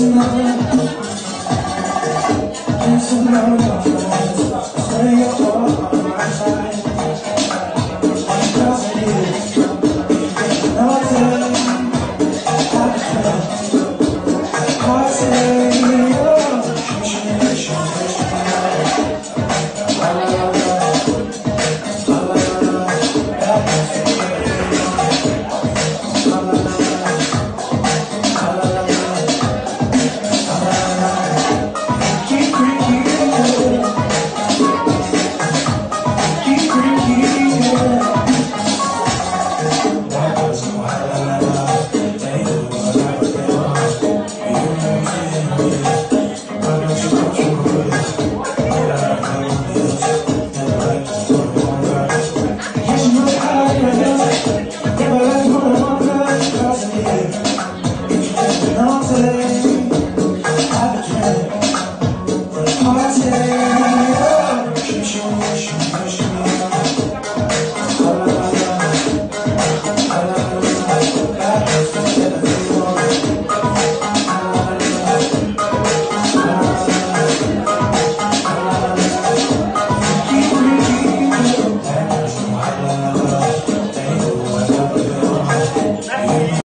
I'm so another. 세